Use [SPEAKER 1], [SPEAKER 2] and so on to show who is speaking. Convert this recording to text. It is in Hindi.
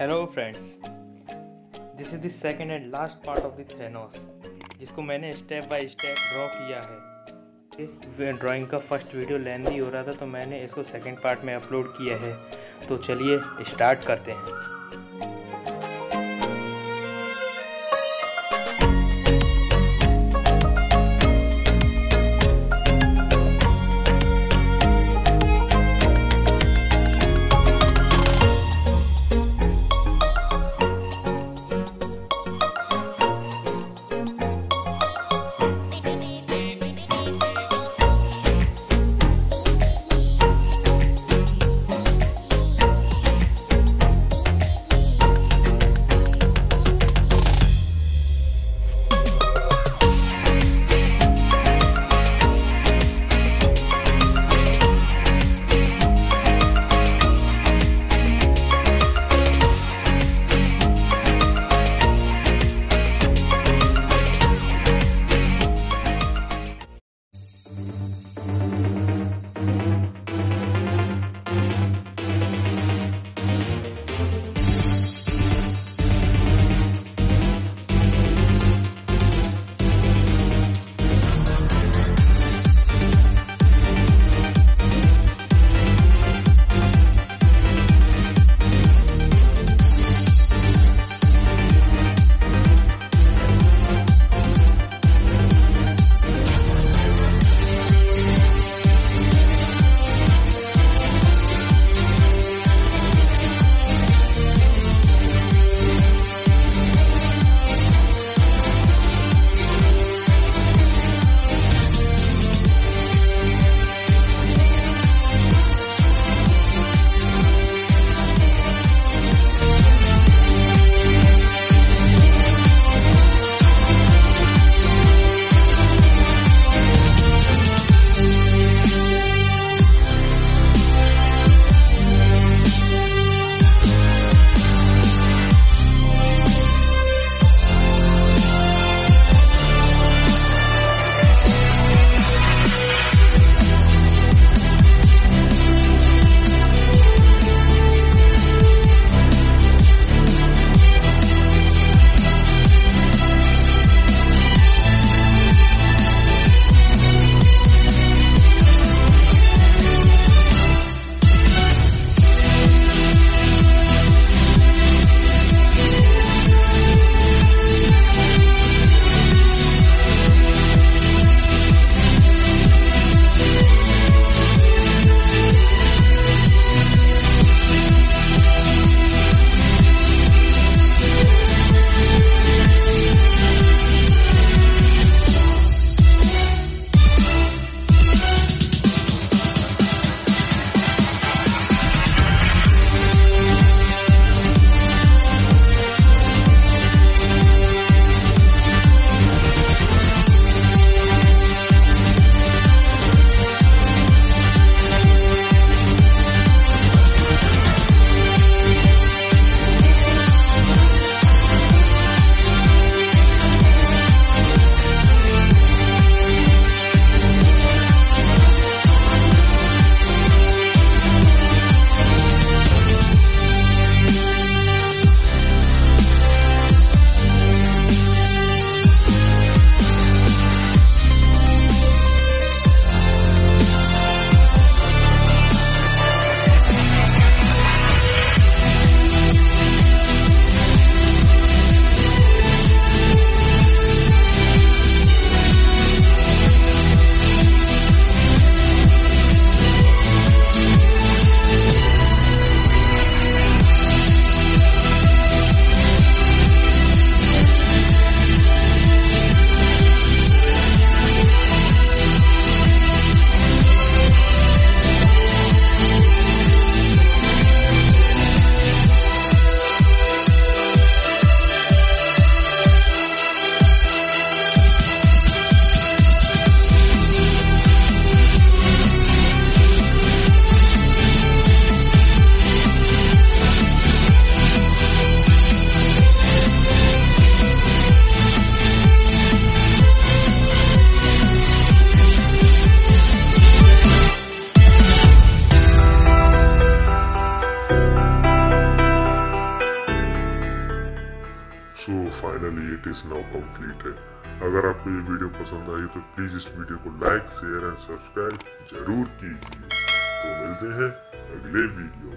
[SPEAKER 1] Hello friends this is the second and last part of the Thanos जिसको मैंने स्टेप बाय स्टेप ड्रॉ किया है। ड्राइंग का फ़र्स्ट वीडियो लेंदी हो रहा था तो मैंने इसको सेकंड पार्ट में अपलोड किया है। तो चलिए स्टार्ट करते हैं।
[SPEAKER 2] So finally it is now completed अगर आपको ये वीडियो पसंद आई तो प्लीज़ इस वीडियो को लाइक शेयर एंड सब्सक्राइब ज़रूर कीजिए। तो मिलते हैं अगले वीडियो